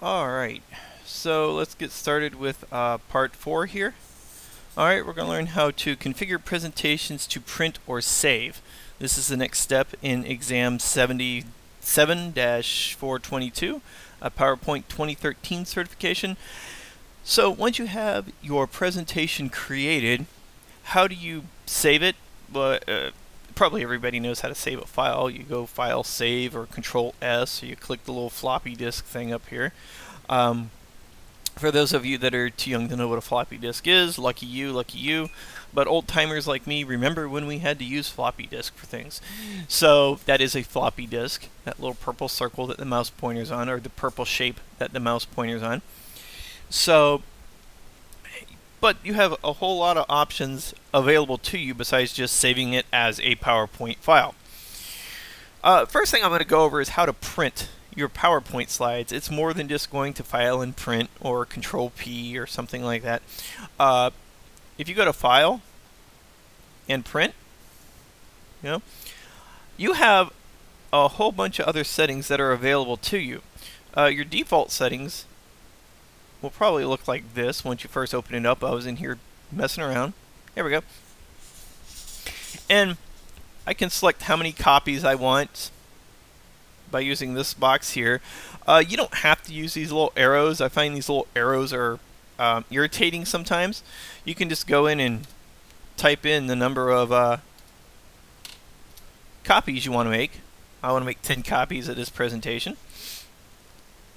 Alright, so let's get started with uh, part 4 here. Alright, we're going to learn how to configure presentations to print or save. This is the next step in exam 77-422, a PowerPoint 2013 certification. So once you have your presentation created, how do you save it? Uh, probably everybody knows how to save a file. You go File, Save, or Control S, or you click the little floppy disk thing up here. Um, for those of you that are too young to know what a floppy disk is, lucky you, lucky you. But old timers like me remember when we had to use floppy disk for things. So that is a floppy disk, that little purple circle that the mouse pointer's on, or the purple shape that the mouse pointer's on. So but you have a whole lot of options available to you besides just saving it as a PowerPoint file. Uh, first thing I'm going to go over is how to print your PowerPoint slides. It's more than just going to File and Print or Control P or something like that. Uh, if you go to File and Print, you know, you have a whole bunch of other settings that are available to you. Uh, your default settings will probably look like this once you first open it up. I was in here messing around. There we go. And I can select how many copies I want by using this box here. Uh, you don't have to use these little arrows. I find these little arrows are um, irritating sometimes. You can just go in and type in the number of uh, copies you want to make. I want to make 10 copies of this presentation.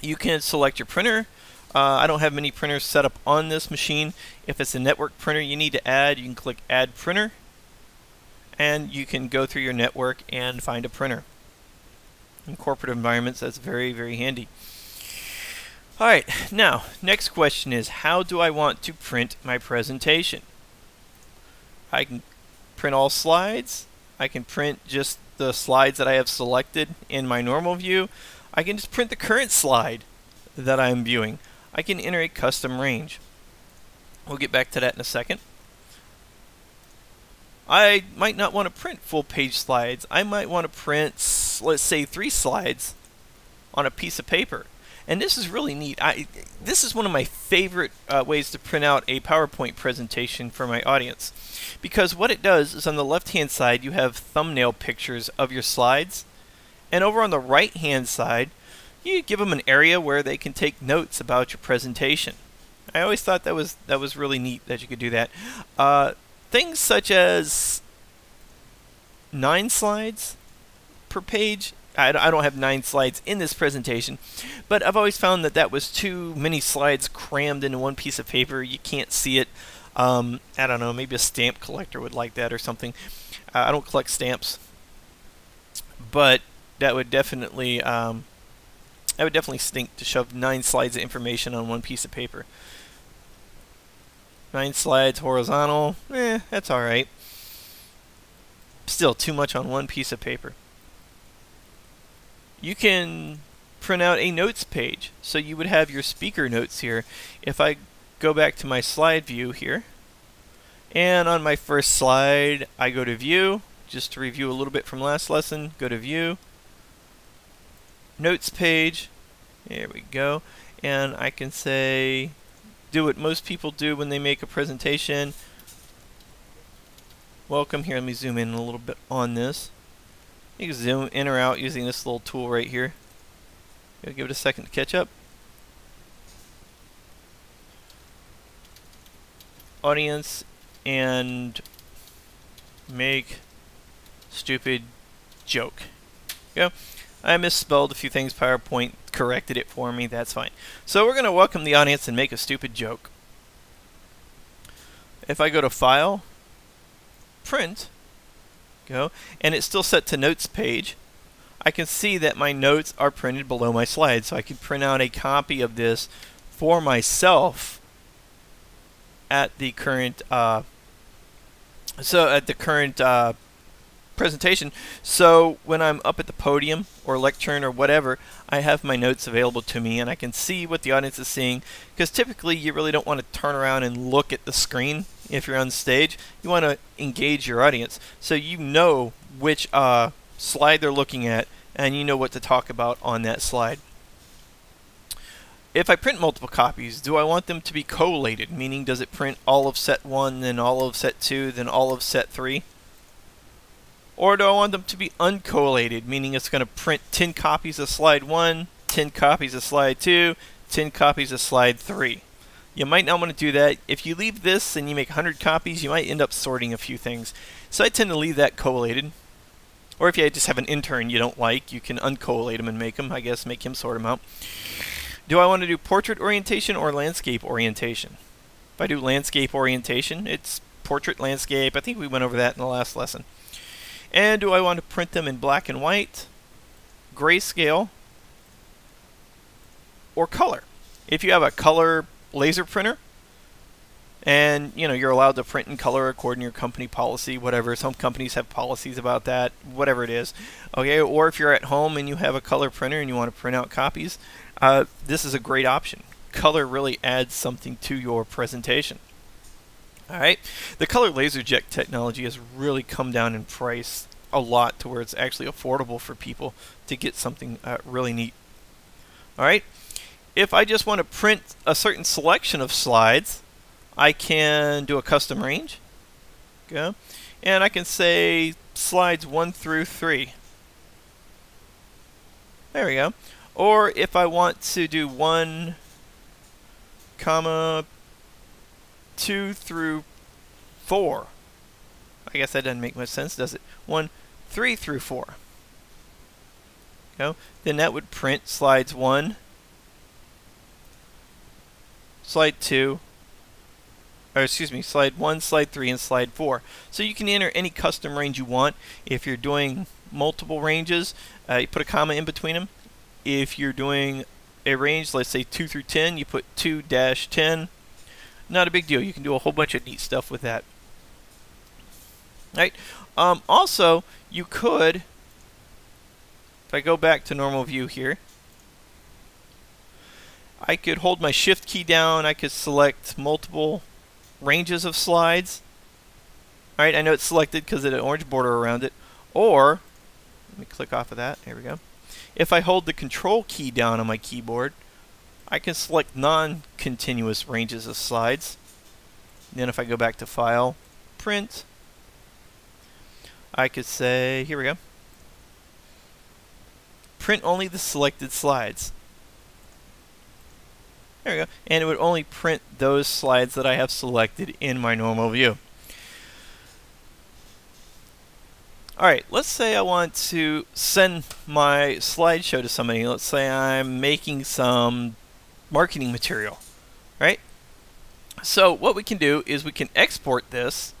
You can select your printer. Uh, I don't have many printers set up on this machine. If it's a network printer you need to add, you can click Add Printer, and you can go through your network and find a printer. In corporate environments, that's very, very handy. Alright, now, next question is, how do I want to print my presentation? I can print all slides. I can print just the slides that I have selected in my normal view. I can just print the current slide that I'm viewing. I can enter a custom range. We'll get back to that in a second. I might not want to print full page slides. I might want to print, let's say, three slides on a piece of paper. And this is really neat. I, this is one of my favorite uh, ways to print out a PowerPoint presentation for my audience. Because what it does is on the left-hand side, you have thumbnail pictures of your slides. And over on the right-hand side, you give them an area where they can take notes about your presentation. I always thought that was that was really neat that you could do that. Uh, things such as nine slides per page. I, I don't have nine slides in this presentation, but I've always found that that was too many slides crammed into one piece of paper. You can't see it. Um, I don't know. Maybe a stamp collector would like that or something. Uh, I don't collect stamps, but that would definitely um, I would definitely stink to shove nine slides of information on one piece of paper. Nine slides horizontal, eh, that's alright. Still too much on one piece of paper. You can print out a notes page. So you would have your speaker notes here. If I go back to my slide view here, and on my first slide, I go to view, just to review a little bit from last lesson, go to view, notes page. There we go. And I can say, do what most people do when they make a presentation. Welcome. Here, let me zoom in a little bit on this. You can zoom in or out using this little tool right here. I'll give it a second to catch up. Audience and make stupid joke. Go. I misspelled a few things. PowerPoint corrected it for me. That's fine. So we're going to welcome the audience and make a stupid joke. If I go to File, Print, go, and it's still set to Notes page, I can see that my notes are printed below my slides. So I can print out a copy of this for myself at the current uh, so at the current uh, presentation. So when I'm up at the podium or lectern or whatever, I have my notes available to me and I can see what the audience is seeing because typically you really don't want to turn around and look at the screen if you're on stage. You want to engage your audience so you know which uh, slide they're looking at and you know what to talk about on that slide. if I print multiple copies, do I want them to be collated? Meaning, does it print all of set 1, then all of set 2, then all of set 3? Or do I want them to be uncollated, meaning it's going to print 10 copies of slide 1, 10 copies of slide 2, 10 copies of slide 3? You might not want to do that. If you leave this and you make 100 copies, you might end up sorting a few things. So I tend to leave that collated. Or if you just have an intern you don't like, you can uncollate them and make them, I guess, make him sort them out. Do I want to do portrait orientation or landscape orientation? If I do landscape orientation, it's portrait landscape. I think we went over that in the last lesson. And do I want to print them in black and white, grayscale, or color? If you have a color laser printer, and you know you're allowed to print in color according to your company policy whatever some companies have policies about that whatever it is okay? Or if you're at home and you have a color printer and you want to print out copies uh, this is a great option. Color really adds something to your presentation all right the color laserjet technology has really come down in price a lot to where it's actually affordable for people to get something uh, really neat all right if I just want to print a certain selection of slides I can do a custom range. Go. And I can say slides 1 through 3. There we go. Or if I want to do 1, comma, 2 through 4. I guess that doesn't make much sense, does it? 1, 3 through 4. Go. Then that would print slides 1, slide 2, or excuse me, slide 1, slide 3, and slide 4. So you can enter any custom range you want. If you're doing multiple ranges, uh, you put a comma in between them. If you're doing a range, let's say 2 through 10, you put 2-10. Not a big deal. You can do a whole bunch of neat stuff with that. Right. Um, also, you could, if I go back to normal view here, I could hold my shift key down, I could select multiple ranges of slides. Alright, I know it's selected because of an orange border around it. Or, let me click off of that, Here we go. If I hold the control key down on my keyboard, I can select non-continuous ranges of slides. Then if I go back to File, Print, I could say, here we go, print only the selected slides. There we go. And it would only print those slides that I have selected in my normal view. Alright, let's say I want to send my slideshow to somebody. Let's say I'm making some marketing material, right? So what we can do is we can export this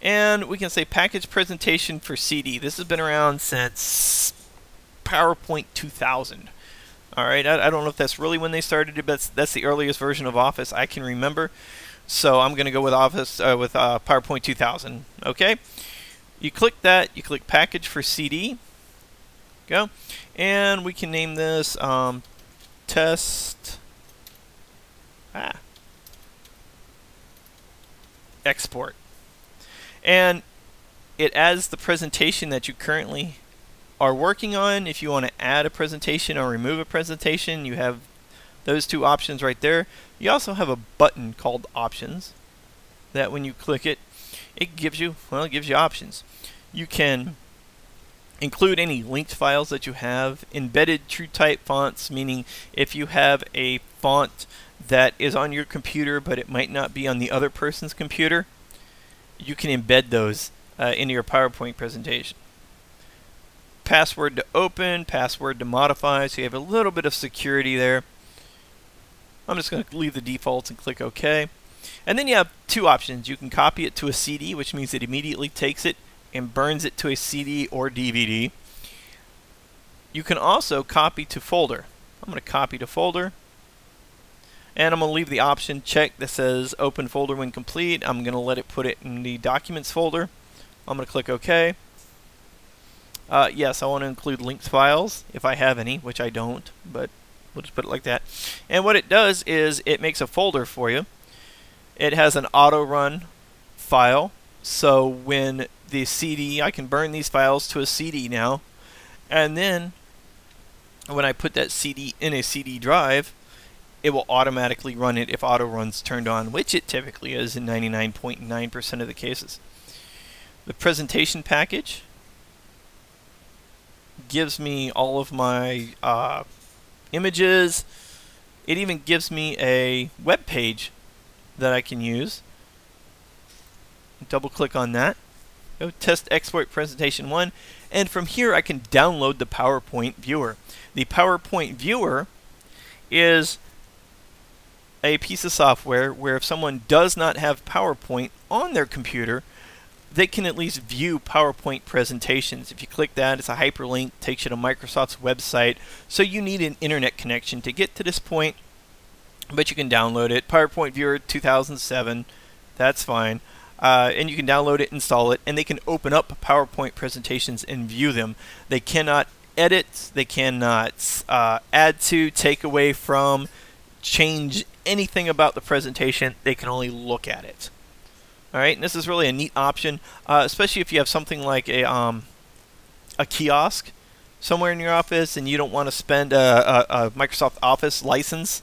and we can say package presentation for CD. This has been around since PowerPoint 2000. All right, I, I, don't know if that's really when they started it, but that's, the earliest version of Office I can remember. So I'm going to go with Office uh, with uh, PowerPoint 2000. Okay, you click that, you click Package for CD. Go, and we can name this um, Test. Ah. Export, and it adds the presentation that you currently are working on. If you want to add a presentation or remove a presentation, you have those two options right there. You also have a button called Options that when you click it, it gives you, well, it gives you options. You can include any linked files that you have, embedded TrueType fonts, meaning if you have a font that is on your computer but it might not be on the other person's computer, you can embed those uh, into your PowerPoint presentation password to open, password to modify, so you have a little bit of security there. I'm just going to leave the defaults and click OK. And then you have two options. You can copy it to a CD, which means it immediately takes it and burns it to a CD or DVD. You can also copy to folder. I'm going to copy to folder. And I'm going to leave the option checked that says open folder when complete. I'm going to let it put it in the documents folder. I'm going to click OK. Uh, yes, I want to include linked files if I have any, which I don't, but we'll just put it like that. And what it does is it makes a folder for you. It has an auto run file, so when the CD, I can burn these files to a CD now, and then when I put that CD in a CD drive, it will automatically run it if auto runs turned on, which it typically is in 99.9% of the cases. The presentation package gives me all of my uh, images. It even gives me a web page that I can use. Double click on that. Go test export presentation 1 and from here I can download the PowerPoint viewer. The PowerPoint viewer is a piece of software where if someone does not have PowerPoint on their computer, they can at least view PowerPoint presentations. If you click that, it's a hyperlink, takes you to Microsoft's website. So you need an internet connection to get to this point, but you can download it. PowerPoint Viewer 2007, that's fine. Uh, and you can download it, install it, and they can open up PowerPoint presentations and view them. They cannot edit, they cannot uh, add to, take away from, change anything about the presentation. They can only look at it. All right, and this is really a neat option, uh, especially if you have something like a um, a kiosk somewhere in your office and you don't want to spend a, a, a, Microsoft Office license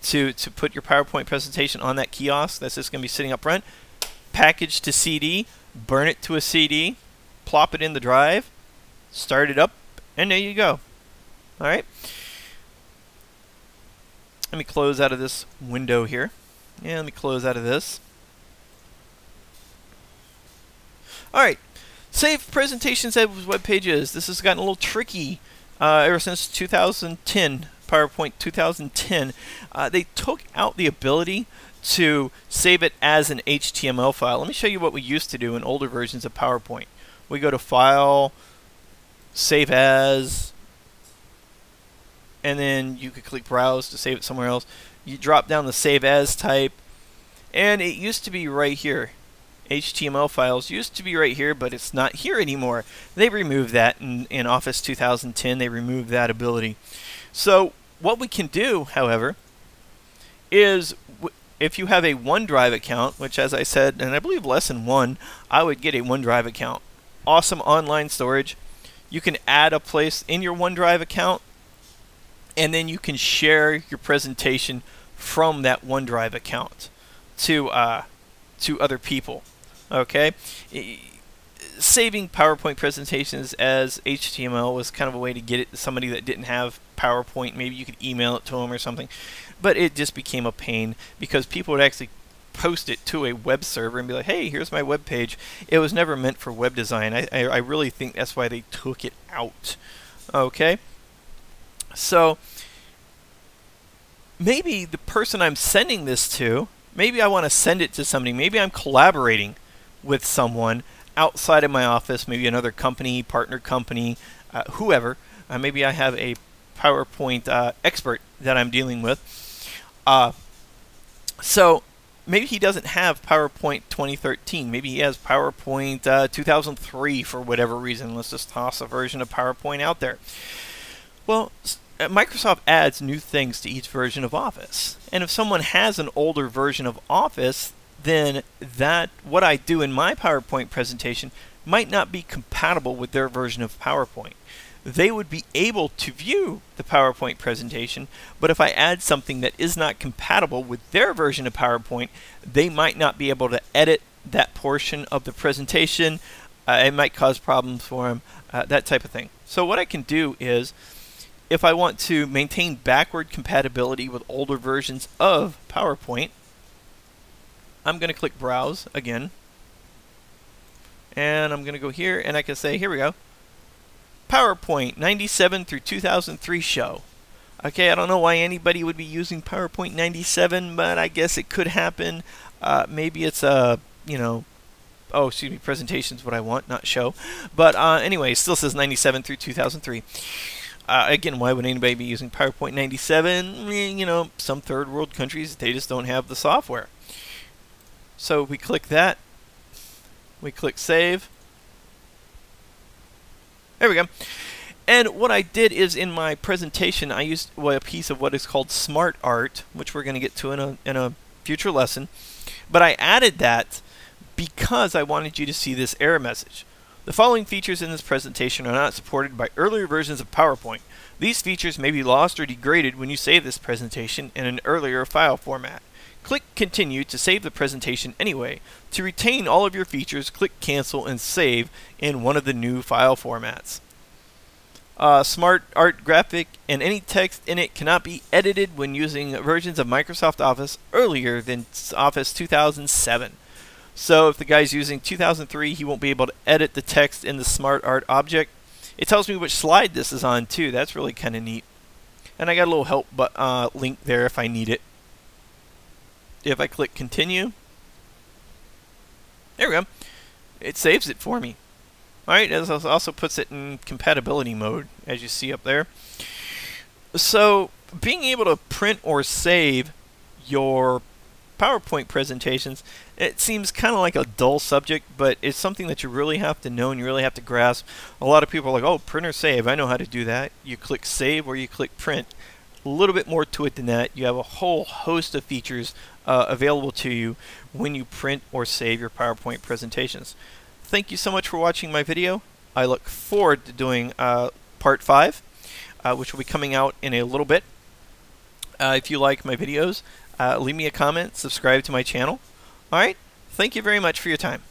to to put your PowerPoint presentation on that kiosk. That's just going to be sitting up front. Package to CD, burn it to a CD, plop it in the drive, start it up, and there you go. All right. Let me close out of this window here. Yeah, let me close out of this. Alright, save presentations as web pages. This has gotten a little tricky uh, ever since 2010, PowerPoint 2010. Uh, they took out the ability to save it as an HTML file. Let me show you what we used to do in older versions of PowerPoint. We go to File, Save As, and then you could click Browse to save it somewhere else. You drop down the Save As type, and it used to be right here. HTML files used to be right here, but it's not here anymore. They removed that in, in Office 2010. They removed that ability. So what we can do, however, is if you have a OneDrive account, which as I said, and I believe lesson one, I would get a OneDrive account. Awesome online storage. You can add a place in your OneDrive account, and then you can share your presentation from that OneDrive account to uh, to other people. Okay, saving PowerPoint presentations as HTML was kind of a way to get it to somebody that didn't have PowerPoint. Maybe you could email it to them or something, but it just became a pain because people would actually post it to a web server and be like, "Hey, here's my web page." It was never meant for web design. I, I, I really think that's why they took it out. Okay, so maybe the person I'm sending this to, maybe I want to send it to somebody. Maybe I'm collaborating with someone outside of my office, maybe another company, partner company, uh, whoever. Uh, maybe I have a PowerPoint uh, expert that I'm dealing with. Uh, so maybe he doesn't have PowerPoint 2013. Maybe he has PowerPoint uh, 2003 for whatever reason. Let's just toss a version of PowerPoint out there. Well, uh, Microsoft adds new things to each version of Office. And if someone has an older version of Office, then that what I do in my PowerPoint presentation might not be compatible with their version of PowerPoint. They would be able to view the PowerPoint presentation, but if I add something that is not compatible with their version of PowerPoint, they might not be able to edit that portion of the presentation. Uh, it might cause problems for them, uh, that type of thing. So what I can do is, if I want to maintain backward compatibility with older versions of PowerPoint, I'm going to click Browse again. And I'm going to go here and I can say, here we go. PowerPoint 97 through 2003 show. Okay, I don't know why anybody would be using PowerPoint 97, but I guess it could happen. Uh, maybe it's a, you know, oh, excuse me, presentation's what I want, not show. But uh, anyway, still says 97 through 2003. Uh, again, why would anybody be using PowerPoint 97? You know, some third world countries, they just don't have the software. So we click that. We click save. There we go. And what I did is in my presentation, I used a piece of what is called Smart Art, which we're going to get to in a, in a future lesson. But I added that because I wanted you to see this error message. The following features in this presentation are not supported by earlier versions of PowerPoint. These features may be lost or degraded when you save this presentation in an earlier file format. Click Continue to save the presentation anyway. To retain all of your features, click Cancel and Save in one of the new file formats. Uh, Smart Art Graphic and any text in it cannot be edited when using versions of Microsoft Office earlier than Office 2007. So if the guy's using 2003, he won't be able to edit the text in the Smart Art object. It tells me which slide this is on too. That's really kind of neat. And I got a little help but, uh, link there if I need it. If I click continue, there we go. It saves it for me. Alright, it also puts it in compatibility mode, as you see up there. So, being able to print or save your PowerPoint presentations, it seems kind of like a dull subject, but it's something that you really have to know and you really have to grasp. A lot of people are like, oh, print or save, I know how to do that. You click save or you click print. A little bit more to it than that. You have a whole host of features uh, available to you when you print or save your PowerPoint presentations. Thank you so much for watching my video. I look forward to doing uh, part 5, uh, which will be coming out in a little bit. Uh, if you like my videos, uh, leave me a comment, subscribe to my channel. Alright, thank you very much for your time.